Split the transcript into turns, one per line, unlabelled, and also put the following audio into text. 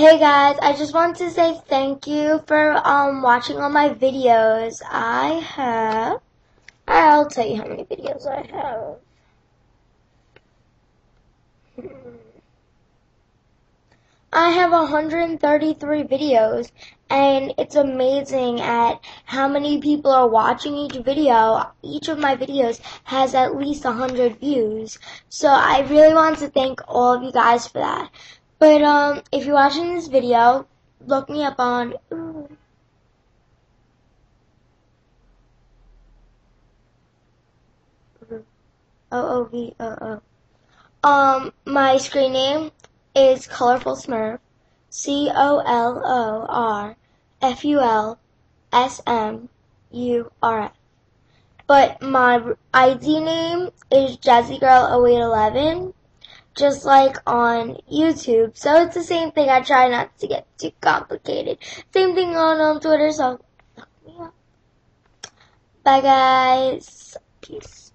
Hey guys, I just want to say thank you for um watching all my videos. I have I'll tell you how many videos I have. I have 133 videos and it's amazing at how many people are watching each video. Each of my videos has at least 100 views. So I really want to thank all of you guys for that. But um, if you're watching this video, look me up on. O O V O O. Um, my screen name is Colorful Smurf. C O L O R F U L S M U R F. But my ID name is JazzyGirl0811 just like on YouTube. So it's the same thing. I try not to get too complicated. Same thing on um, Twitter. So. Bye guys. Peace.